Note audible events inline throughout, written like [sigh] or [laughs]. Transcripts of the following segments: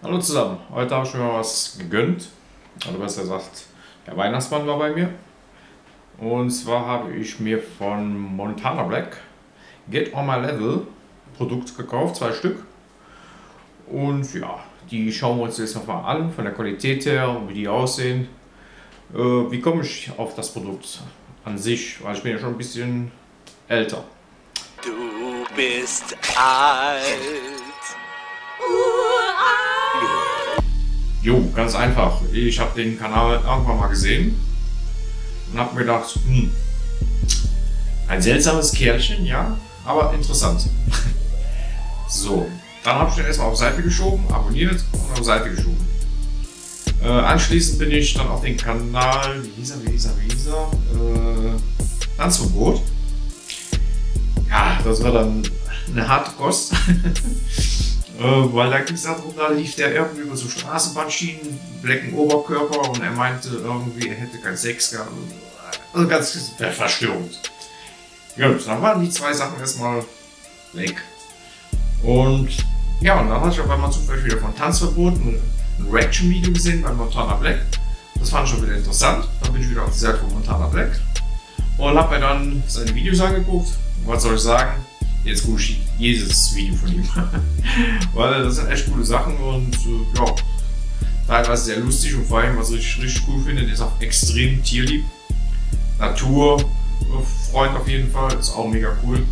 Hallo zusammen, heute habe ich mir was gegönnt. Oder besser gesagt, der Weihnachtsmann war bei mir. Und zwar habe ich mir von Montana Black Get On My Level Produkt gekauft, zwei Stück. Und ja, die schauen wir uns jetzt nochmal an, von der Qualität her, wie die aussehen. Äh, wie komme ich auf das Produkt an sich? Weil ich bin ja schon ein bisschen älter. Du bist alt. Jo, ganz einfach. Ich habe den Kanal irgendwann mal gesehen und habe mir gedacht, hm, ein seltsames Kerlchen, ja, aber interessant. [laughs] so, dann habe ich den erstmal auf Seite geschoben, abonniert und auf Seite geschoben. Äh, anschließend bin ich dann auf den Kanal, wie hieß er, wie hieß er, wie hieß er, äh, Tanzverbot. Ja, das war dann eine harte Kost. [laughs] Äh, weil da ging es darum, da lief der irgendwie über so Straßenbahnschienen, blecken Oberkörper und er meinte irgendwie, er hätte kein Sex gehabt. Also ganz äh, verstörend. Gut, dann waren die zwei Sachen erstmal weg. Und ja, und dann hatte ich auf einmal zufällig wieder von Tanzverbot ein Reaction-Video gesehen bei Montana Black. Das fand ich schon wieder interessant. Dann bin ich wieder auf die Seite von Montana Black und habe mir dann seine Videos angeguckt. Was soll ich sagen? Jetzt gucke ich jedes Video von ihm. [laughs] Weil das sind echt coole Sachen und äh, ja, teilweise sehr lustig und vor allem, was ich richtig cool finde, der ist auch extrem tierlieb. Naturfreund auf jeden Fall, ist auch mega cool.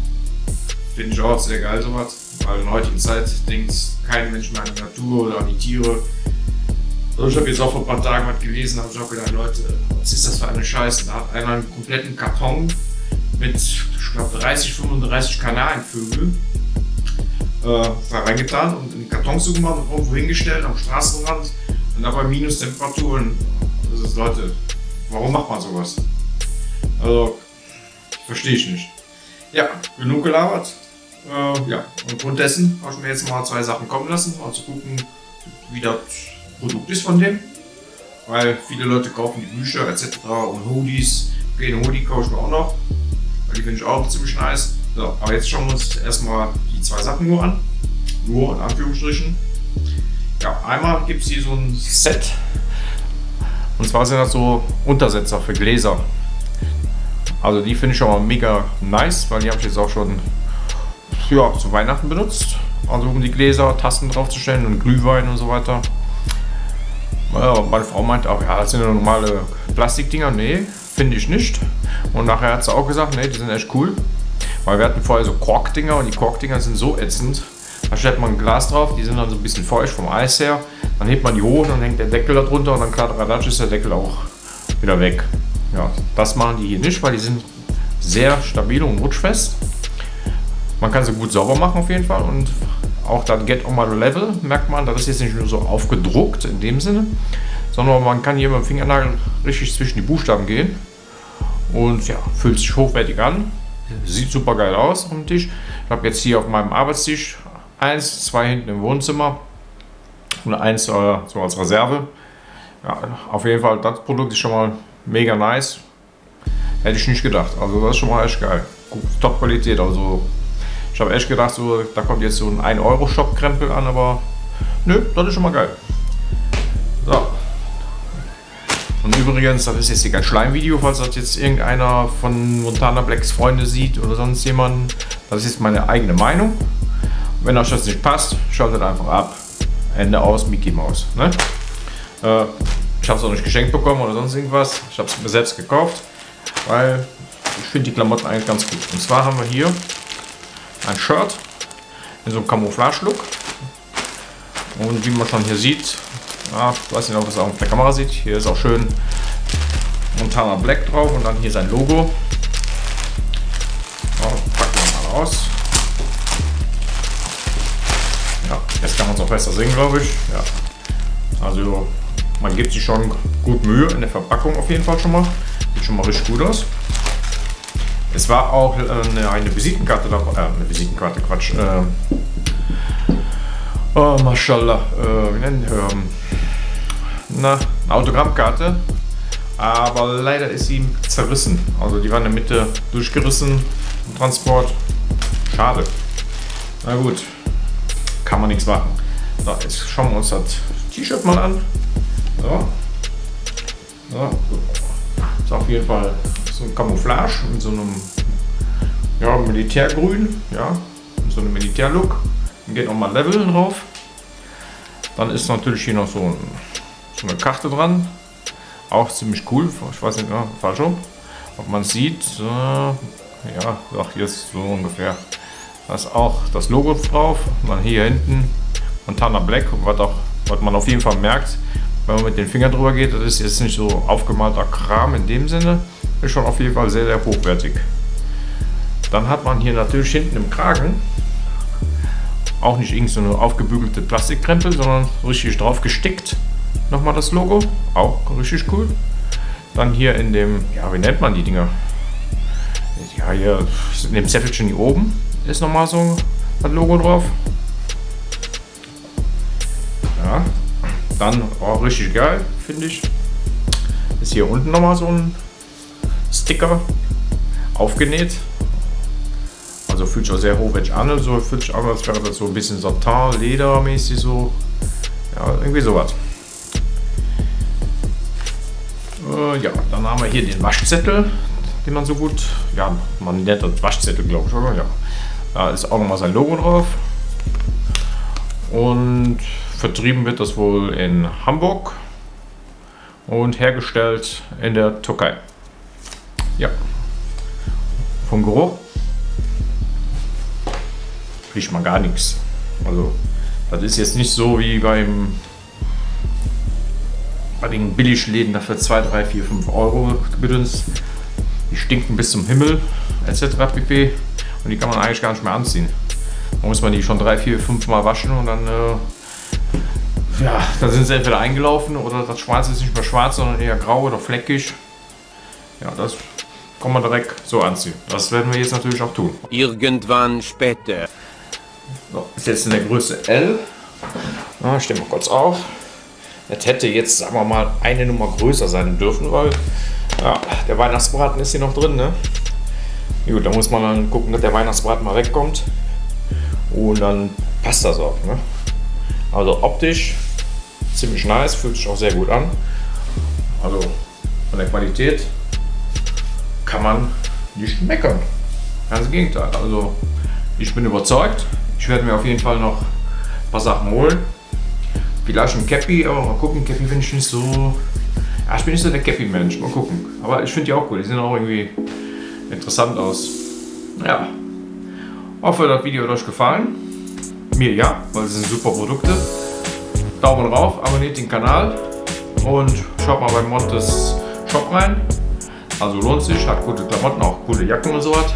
Finde ich auch sehr geil sowas, weil in der heutigen Zeit denkt kein Mensch mehr an die Natur oder an die Tiere. Also ich habe jetzt auch vor ein paar Tagen was gelesen, habe ich auch gedacht, Leute, was ist das für eine Scheiße? Da hat einer einen kompletten Karton mit, ich glaube, 30, 35 Kanarenvögel äh, reingetan und in den Karton zugemacht und irgendwo hingestellt am Straßenrand und dabei Minustemperaturen. Das ist, Leute, warum macht man sowas? Also, verstehe ich nicht. Ja, genug gelabert. Äh, ja, und aufgrund dessen habe ich mir jetzt mal zwei Sachen kommen lassen, mal zu gucken, wie das Produkt ist von dem. Weil viele Leute kaufen die Bücher etc. und Hoodies. Okay, den Hoodie kaufe ich mir auch noch. Die finde ich auch ziemlich nice. So, aber jetzt schauen wir uns erstmal die zwei Sachen nur an. Nur in Anführungsstrichen. Ja, einmal gibt es hier so ein Set. Und zwar sind das so Untersetzer für Gläser. Also die finde ich schon mal mega nice, weil die habe ich jetzt auch schon ja, zu Weihnachten benutzt. Also um die Gläser, Tassen draufzustellen und Glühwein und so weiter. Ja, meine Frau meint auch, ja, das sind ja normale Plastikdinger. Nee, finde ich nicht. Und nachher hat sie auch gesagt, nee, die sind echt cool. Weil wir hatten vorher so Korkdinger und die Korkdinger sind so ätzend. Da stellt man ein Glas drauf, die sind dann so ein bisschen feucht vom Eis her. Dann hebt man die hoch und dann hängt der Deckel da drunter und dann kladderadatsch ist der Deckel auch wieder weg. Ja, das machen die hier nicht, weil die sind sehr stabil und rutschfest. Man kann sie gut sauber machen auf jeden Fall und auch das Get On My Level merkt man, das ist jetzt nicht nur so aufgedruckt in dem Sinne, sondern man kann hier mit dem Fingernagel richtig zwischen die Buchstaben gehen und ja, fühlt sich hochwertig an. Sieht super geil aus auf dem Tisch. Ich habe jetzt hier auf meinem Arbeitstisch eins, zwei hinten im Wohnzimmer und eins äh, so als Reserve. Ja, auf jeden Fall, das Produkt ist schon mal mega nice. Hätte ich nicht gedacht. Also das ist schon mal echt geil. Top Qualität. Also ich habe echt gedacht, so, da kommt jetzt so ein 1-Euro-Shop-Krempel an, aber nö, das ist schon mal geil. Und übrigens, das ist jetzt hier kein Schleimvideo, falls das jetzt irgendeiner von Montana Blacks Freunde sieht oder sonst jemand. Das ist meine eigene Meinung. Wenn euch das nicht passt, schaltet einfach ab. Ende aus, Mickey Mouse. Ne? Äh, ich habe es auch nicht geschenkt bekommen oder sonst irgendwas. Ich habe es mir selbst gekauft, weil ich finde die Klamotten eigentlich ganz gut. Und zwar haben wir hier ein Shirt in so einem Camouflage-Look. Und wie man schon hier sieht, ich weiß nicht, ob es auch auf der Kamera sieht, hier ist auch schön Montana Black drauf und dann hier sein Logo. Ja, packen wir mal aus. Ja, jetzt kann man es auch besser sehen, glaube ich. Ja. Also man gibt sich schon gut Mühe in der Verpackung auf jeden Fall schon mal. Sieht schon mal richtig gut aus. Es war auch eine, eine Visitenkarte dabei, äh, eine Visitenkarte, Quatsch. Äh, oh, Mashallah, äh, wie nennen ähm, na, eine Autogrammkarte. Aber leider ist sie zerrissen. Also die war in der Mitte durchgerissen im Transport. Schade. Na gut, kann man nichts machen. So, jetzt schauen wir uns das T-Shirt mal an. So. so. Ist auf jeden Fall so ein Camouflage mit so einem ja, Militärgrün, ja, mit so einem Militärlook. Dann geht nochmal Level drauf. Dann ist natürlich hier noch so, ein, so eine Karte dran. Auch ziemlich cool. Ich weiß nicht, ja, falsch. Ob man sieht, äh, ja, ach, hier ist so ungefähr. Da ist auch das Logo drauf. dann hier hinten Montana Black, was, auch, was man auf jeden Fall merkt, wenn man mit den Fingern drüber geht. Das ist jetzt nicht so aufgemalter Kram in dem Sinne. Ist schon auf jeden Fall sehr, sehr hochwertig. Dann hat man hier natürlich hinten im Kragen auch nicht irgend so eine aufgebügelte Plastikkrempel, sondern richtig drauf gestickt. Nochmal das Logo, auch richtig cool. Dann hier in dem, ja, wie nennt man die Dinger? Ja, hier in dem Zettelchen hier oben ist nochmal so ein Logo drauf. Ja, dann auch richtig geil, finde ich. Ist hier unten nochmal so ein Sticker aufgenäht. Also fühlt sich auch sehr hochwertig an. So fühlt sich an, als wäre das so ein bisschen Satin, Ledermäßig so. Ja, irgendwie sowas. Äh, ja, dann haben wir hier den Waschzettel, den man so gut, ja, man nennt das Waschzettel, glaube ich, oder? Ja. Da ist auch nochmal sein Logo drauf. Und vertrieben wird das wohl in Hamburg und hergestellt in der Türkei. Ja. Vom Geruch riecht man gar nichts. Also, das ist jetzt nicht so wie beim bei den Billigläden dafür 2, 3, 4, 5 Euro gedünst. Die stinken bis zum Himmel etc. pp. Und die kann man eigentlich gar nicht mehr anziehen. Da muss man die schon 3, 4, 5 Mal waschen und dann, äh, ja, dann sind sie entweder eingelaufen oder das Schwarz ist nicht mehr schwarz, sondern eher grau oder fleckig. Ja, das kann man direkt so anziehen. Das werden wir jetzt natürlich auch tun. Irgendwann später. So, ist jetzt in der Größe L. Na, stehen wir kurz auf. Das hätte jetzt, sagen wir mal, eine Nummer größer sein dürfen, weil ja, der Weihnachtsbraten ist hier noch drin. Ne? Gut, da muss man dann gucken, dass der Weihnachtsbraten mal wegkommt. Und dann passt das auch. Ne? Also optisch ziemlich nice, fühlt sich auch sehr gut an. Also von der Qualität kann man nicht meckern. Ganz im Gegenteil. Also ich bin überzeugt. Ich werde mir auf jeden Fall noch ein paar Sachen holen. Vielleicht ein Cappy, aber mal gucken. Cappy finde ich nicht so. Ja, ich bin nicht so der Cappy-Mensch. Mal gucken. Aber ich finde die auch cool. Die sehen auch irgendwie interessant aus. Ja. Hoffe, das Video hat euch gefallen. Mir ja, weil es sind super Produkte. Daumen rauf, abonniert den Kanal und schaut mal bei Montes Shop rein. Also lohnt sich, hat gute Klamotten, auch coole Jacken und so was.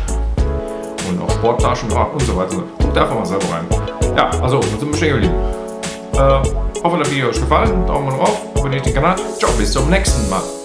Und auch Sporttaschen und so weiter. Guckt einfach mal selber rein. Ja, also, sind wir stehen geblieben. Äh, hoffe, das Video hat euch gefallen. Daumen rauf, abonniert den Kanal. Ciao, bis zum nächsten Mal.